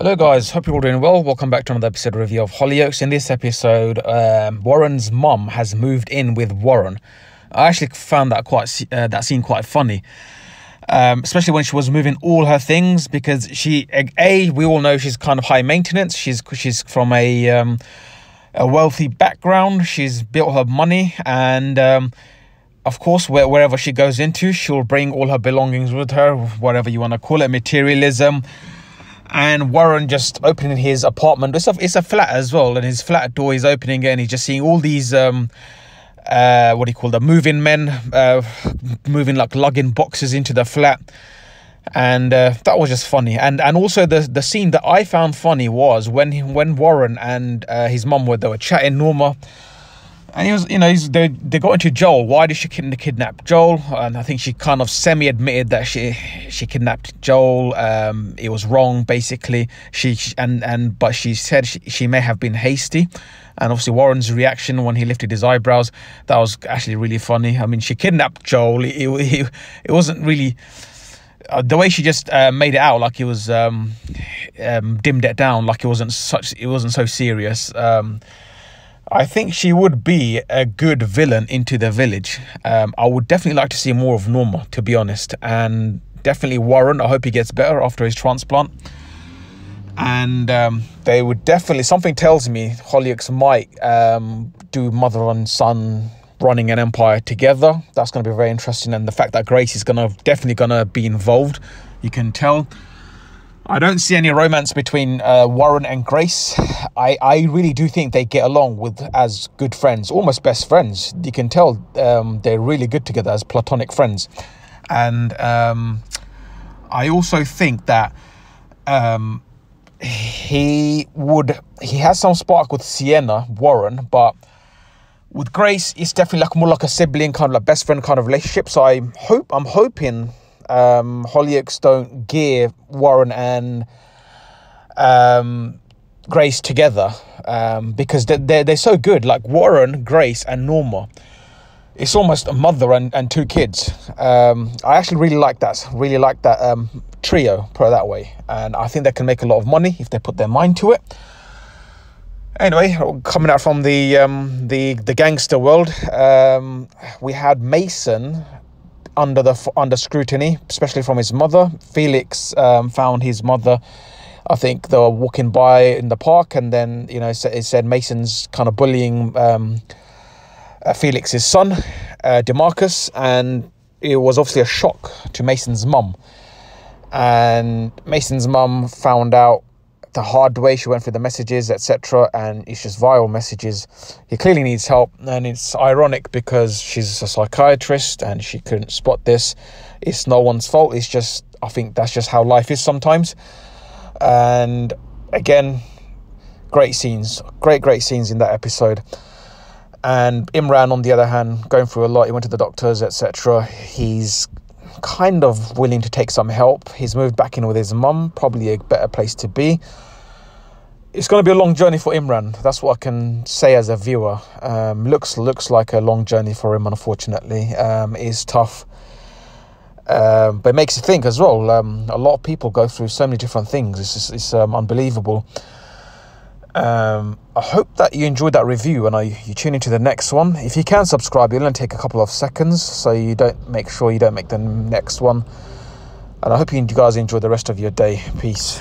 Hello guys, hope you're all doing well. Welcome back to another episode review of Hollyoaks. In this episode, um, Warren's mum has moved in with Warren. I actually found that quite uh, that scene quite funny, um, especially when she was moving all her things because she a we all know she's kind of high maintenance. She's she's from a um, a wealthy background. She's built her money and. Um, of course, where, wherever she goes into, she'll bring all her belongings with her, whatever you want to call it, materialism, and Warren just opening his apartment. It's a, it's a flat as well, and his flat door is opening, and he's just seeing all these um, uh, what do you call them, moving men, uh, moving like lugging boxes into the flat, and uh, that was just funny. And and also the the scene that I found funny was when when Warren and uh, his mum were they were chatting Norma and he was, you know, he's, they they got into Joel. Why did she kidnap Joel? And I think she kind of semi-admitted that she she kidnapped Joel. Um, it was wrong, basically. She and and but she said she, she may have been hasty, and obviously Warren's reaction when he lifted his eyebrows that was actually really funny. I mean, she kidnapped Joel. It it, it wasn't really. Uh, the way she just uh, made it out like it was um, um, dimmed it down like it wasn't such it wasn't so serious um, I think she would be a good villain into the village. Um, I would definitely like to see more of Norma, to be honest, and definitely Warren. I hope he gets better after his transplant. And um, they would definitely, something tells me Hollyoaks might um, do mother and son running an empire together. That's going to be very interesting. And the fact that Grace is going to definitely going to be involved, you can tell. I don't see any romance between uh, Warren and Grace. I, I really do think they get along with as good friends, almost best friends. You can tell um, they're really good together as platonic friends. And um, I also think that um, he would he has some spark with Sienna Warren, but with Grace, it's definitely like more like a sibling kind of like best friend kind of relationship. So I hope I'm hoping um, Hollyoaks don't gear Warren and um, Grace together um, because they're, they're, they're so good. Like Warren, Grace, and Norma. It's almost a mother and, and two kids. Um, I actually really like that. Really like that um, trio, put it that way. And I think they can make a lot of money if they put their mind to it. Anyway, coming out from the um, the the gangster world, um, we had Mason under the under scrutiny, especially from his mother. Felix um, found his mother. I think they were walking by in the park, and then you know it said Mason's kind of bullying um, uh, Felix's son, uh, Demarcus, and it was obviously a shock to Mason's mum. And Mason's mum found out the hard way. She went through the messages, etc., and it's just viral messages. He clearly needs help, and it's ironic because she's a psychiatrist and she couldn't spot this. It's no one's fault. It's just I think that's just how life is sometimes. And again, great scenes, great great scenes in that episode. And Imran, on the other hand, going through a lot. He went to the doctors, etc. He's kind of willing to take some help. He's moved back in with his mum, probably a better place to be. It's going to be a long journey for Imran. That's what I can say as a viewer. Um, looks looks like a long journey for him, unfortunately. Um, tough. Um, but it makes you think as well. Um, a lot of people go through so many different things. It's, just, it's um, unbelievable. Um, I hope that you enjoyed that review and I, you tune into the next one. If you can subscribe, it'll only take a couple of seconds, so you don't make sure you don't make the next one. And I hope you guys enjoy the rest of your day. Peace.